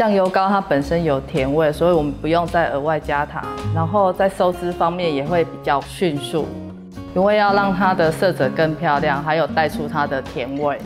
酱油膏它本身有甜味所以我们不用再额外加糖然后在收汁方面也会比较迅速因为要让它的色泽更漂亮还有带出它的甜味。